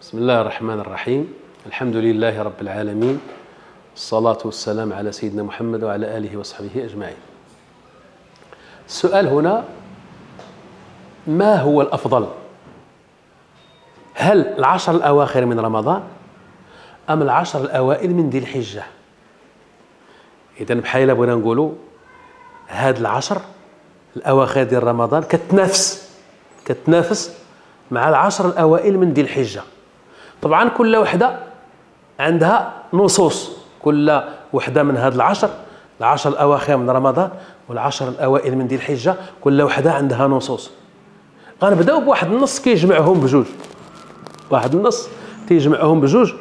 بسم الله الرحمن الرحيم. الحمد لله رب العالمين. الصلاة والسلام على سيدنا محمد وعلى آله وصحبه أجمعين. السؤال هنا ما هو الأفضل؟ هل العشر الأواخر من رمضان أم العشر الأوائل من ذي الحجة؟ إذا بحال بغينا نقولوا هاد العشر الأواخر ديال رمضان كتنافس كتنافس مع العشر الأوائل من ذي الحجة. طبعا كل وحدة عندها نصوص. كل وحدة من هذه العشر العشر الأواخر من رمضان والعشر الأوائل من ذي الحجة كل وحدة عندها نصوص. غنبداو بواحد النص كيجمعهم بجوج. واحد النص تيجمعهم بجوج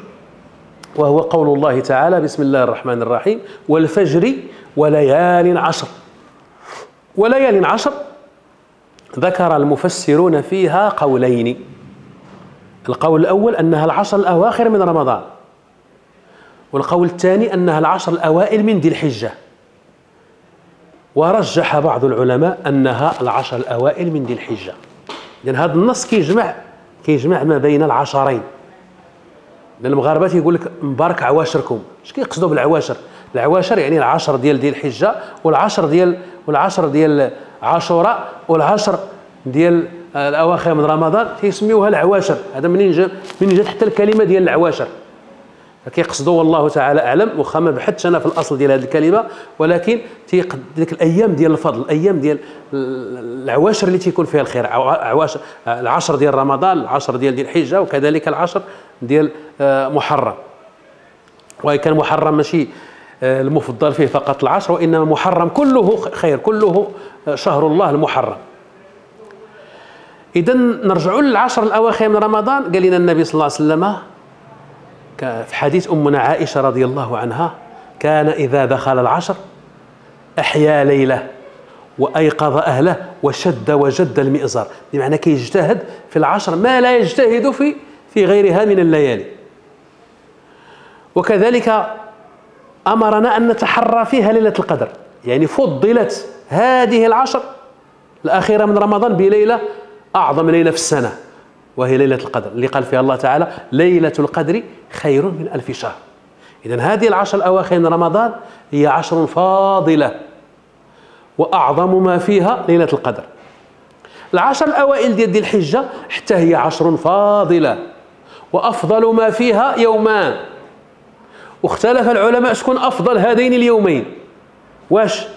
وهو قول الله تعالى بسم الله الرحمن الرحيم والفجر وليال عشر. وليال عشر ذكر المفسرون فيها قولين. القول الأول أنها العشر الأواخر من رمضان والقول الثاني أنها العشر الأوائل من ذي الحجة. ورجح بعض العلماء أنها العشر الأوائل من ذي الحجة. لأن هذا النص كيجمع كيجمع ما بين العشرين. لأن المغاربة تيقول لك مبارك عواشركم. اش كيقصدوا بالعواشر؟ العواشر يعني العشر ديال ذي الحجة والعشر ديال والعشر ديال عاشوراء والعشر ديال الأواخر من رمضان تيسميوها العواشر. هذا منين جا منين جات حتى الكلمة ديال العواشر. كيقصدوا والله تعالى أعلم واخا ما بحثتش أنا في الأصل ديال هذه الكلمة ولكن تيقد ديك الأيام ديال الفضل الأيام ديال العواشر اللي تيكون فيها الخير. عواشر العشر ديال رمضان العشر ديال ذي الحجة وكذلك العشر ديال آه، محرم. وإن كان محرم ماشي آه، المفضل فيه فقط العشر وإنما محرم كله خير كله آه، شهر الله المحرم. اذا نرجعوا للعشر الأواخر من رمضان. قال لنا النبي صلى الله عليه وسلم في حديث أمنا عائشة رضي الله عنها كان إذا دخل العشر أحيا ليلة وأيقظ أهله وشد وجد المئزر. بمعنى كيجتهد في العشر ما لا يجتهد في في غيرها من الليالي. وكذلك أمرنا أن نتحرى فيها ليلة القدر. يعني فضلت هذه العشر الأخيرة من رمضان بليلة أعظم ليلة في السنة وهي ليلة القدر. اللي قال فيها الله تعالى ليلة القدر خير من ألف شهر. إذا هذه العشر الأواخر من رمضان هي عشر فاضلة وأعظم ما فيها ليلة القدر. العشر الأوائل ديال ذي الحجة حتى هي عشر فاضلة وأفضل ما فيها يومان. واختلف العلماء شكون أفضل هذين اليومين. واش؟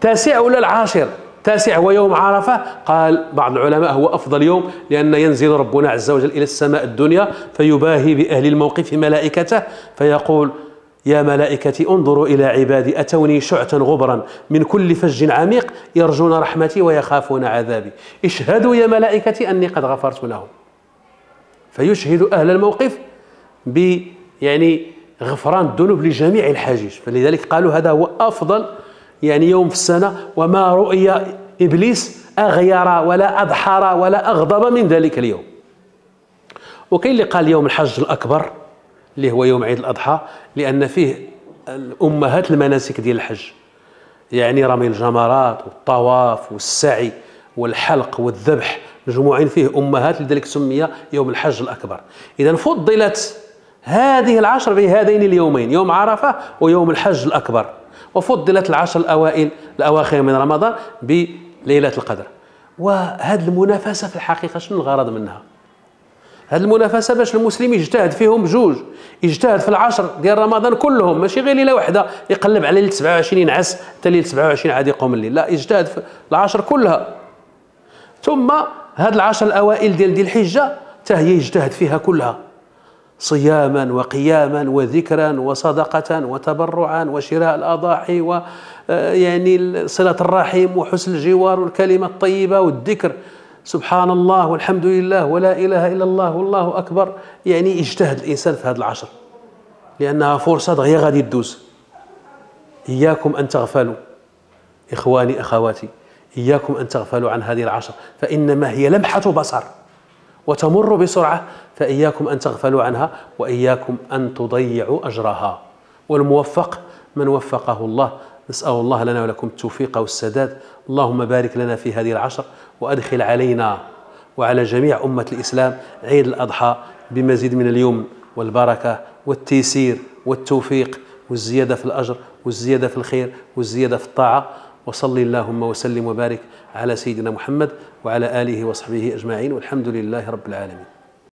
تاسع ولا العاشر؟ التاسع هو يوم عرفة. قال بعض العلماء هو أفضل يوم لأن ينزل ربنا عز وجل إلى السماء الدنيا فيباهي بأهل الموقف ملائكته فيقول يا ملائكتي انظروا إلى عبادي أتوني شعثا غبرا من كل فج عميق يرجون رحمتي ويخافون عذابي. اشهدوا يا ملائكتي أني قد غفرت لهم. فيشهد أهل الموقف ب يعني غفران الذنوب لجميع الحاجيج فلذلك قالوا هذا هو أفضل يعني يوم في السنة وما رؤي إبليس أغير ولا أضحر ولا أغضب من ذلك اليوم. وكاين اللي قال يوم الحج الأكبر اللي هو يوم عيد الأضحى لأن فيه أمهات المناسك ديال الحج. يعني رمي الجمرات والطواف والسعي والحلق والذبح مجموعين فيه أمهات لذلك سمي يوم الحج الأكبر. إذا فضلت هذه العشر في هذين اليومين يوم عرفة ويوم الحج الأكبر. وفضلت العشر الأوائل الأواخر من رمضان بليلة القدر. وهذه المنافسة في الحقيقة شنو الغرض منها؟ هذه المنافسة باش المسلم يجتهد فيهم بجوج يجتهد في العشر ديال رمضان كلهم ماشي غير ليلة واحدة يقلب على ليلة 27 ينعس حتى ليلة 27 عاد يقوم الليل. لا يجتهد في العشر كلها. ثم هذه العشر الأوائل ديال ديال الحجة حتى هي يجتهد فيها كلها. صياما وقياما وذكرا وصدقة وتبرعا وشراء الأضاحي ويعني صلة الرحم وحسن الجوار والكلمة الطيبة والذكر. سبحان الله والحمد لله ولا إله إلا الله والله أكبر. يعني يجتهد الإنسان في هذا العشر. لأنها فرصة دغيا غادي تدوز. إياكم أن تغفلوا. إخواني أخواتي إياكم أن تغفلوا عن هذه العشر. فإنما هي لمحة بصر. وتمر بسرعة فإياكم أن تغفلوا عنها وإياكم أن تضيعوا أجرها. والموفق من وفقه الله. نسأل الله لنا ولكم التوفيق والسداد. اللهم بارك لنا في هذه العشر وأدخل علينا وعلى جميع أمة الإسلام عيد الأضحى بمزيد من اليوم والبركة والتيسير والتوفيق والزيادة في الأجر والزيادة في الخير والزيادة في الطاعة. وصلي اللهم وسلم وبارك على سيدنا محمد وعلى آله وصحبه أجمعين والحمد لله رب العالمين.